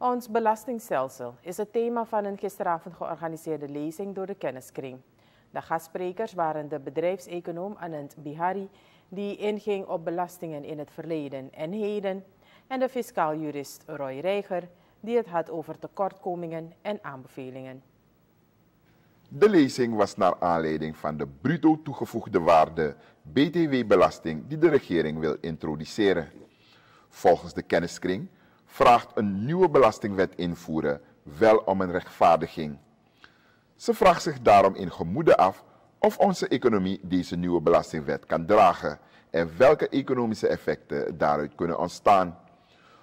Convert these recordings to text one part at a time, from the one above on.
Ons belastingstelsel is het thema van een gisteravond georganiseerde lezing door de kenniskring. De gastsprekers waren de bedrijfseconoom Anand Bihari, die inging op belastingen in het verleden en heden, en de fiscaal jurist Roy Reiger, die het had over tekortkomingen en aanbevelingen. De lezing was naar aanleiding van de bruto toegevoegde waarde BTW-belasting die de regering wil introduceren. Volgens de kenniskring vraagt een nieuwe belastingwet invoeren wel om een rechtvaardiging. Ze vraagt zich daarom in gemoede af of onze economie deze nieuwe belastingwet kan dragen en welke economische effecten daaruit kunnen ontstaan.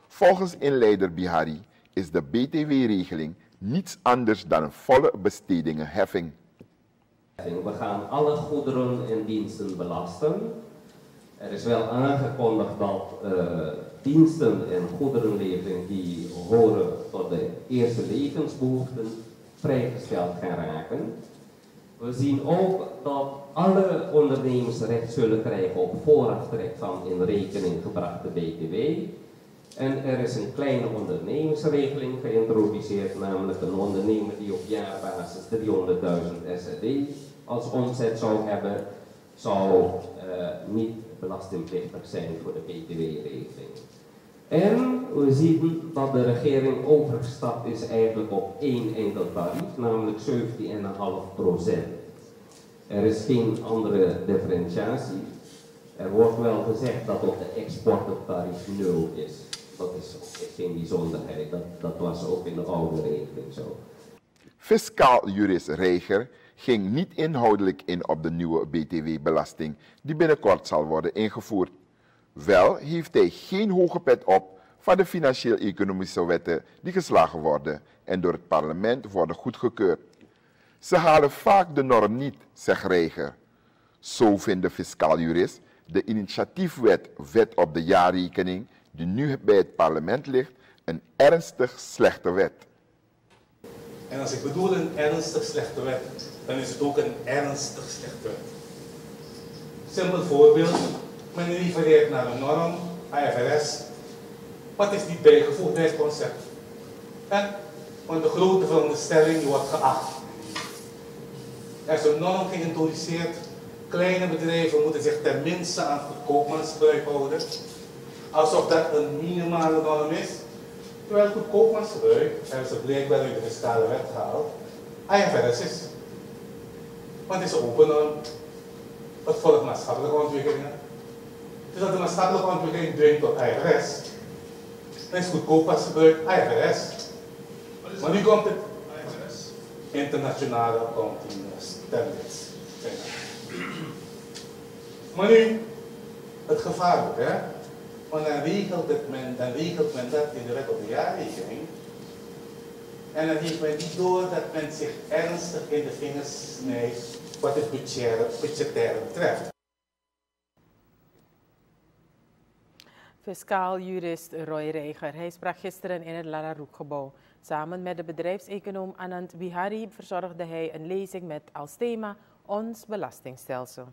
Volgens inleider Bihari is de BTW-regeling niets anders dan een volle bestedingenheffing. We gaan alle goederen en diensten belasten. Er is wel aangekondigd dat uh, diensten en goederenlevering die horen tot de eerste levensbehoeften vrijgesteld gaan raken. We zien ook dat alle ondernemers recht zullen krijgen op vooraftrek van in rekening gebrachte BTW. En er is een kleine ondernemersregeling geïntroduceerd, namelijk een ondernemer die op jaarbasis 300.000 SRD als omzet zou hebben, zou uh, niet belastingplichtig zijn voor de BTW-regeling. En we zien dat de regering overgestapt is eigenlijk op één enkel tarief, namelijk 17,5%. Er is geen andere differentiatie. Er wordt wel gezegd dat op de export het tarief nul is. Dat is geen bijzonderheid, dat, dat was ook in de oude regeling zo. Fiscaal jurist Reiger ging niet inhoudelijk in op de nieuwe BTW-belasting die binnenkort zal worden ingevoerd. Wel heeft hij geen hoge pet op van de financieel-economische wetten die geslagen worden en door het parlement worden goedgekeurd. Ze halen vaak de norm niet, zegt Reiger. Zo vindt de fiscaal jurist de initiatiefwet Wet op de jaarrekening, die nu bij het parlement ligt, een ernstig slechte wet. En als ik bedoel een ernstig slechte wet, dan is het ook een ernstig slechte wet. Simpel voorbeeld, men refereert naar een norm, IFRS. Wat is die bijgevoegdheidsconcept? En, want de grootte van de stelling wordt geacht. Er is een norm geïntroduceerd. Kleine bedrijven moeten zich tenminste aan goedkoopmansgebruik houden. Alsof dat een minimale norm is. Terwijl goedkoopmansgebruik, hebben ze blijkbaar uit de fiscale wet gehaald, IFRS is. Want is open norm. Het volgt maatschappelijke ontwikkelingen. Dus dat de maatschappelijke ontwikkeling dwingt tot IFRS, dan is goedkoopmansgebruik IFRS. Maar nu komt het internationale accounting standards. Maar nu, het gevaarlijke, hè? Want dan regelt, het men, dan regelt men dat in de wet op de jaarrekening. En dan heeft men niet door dat men zich ernstig in de vingers snijdt wat het budgettaire betreft. Fiscaal jurist Roy Reiger. Hij sprak gisteren in het Lararoek-gebouw. Samen met de bedrijfseconoom Anand Bihari verzorgde hij een lezing met als thema ons belastingstelsel.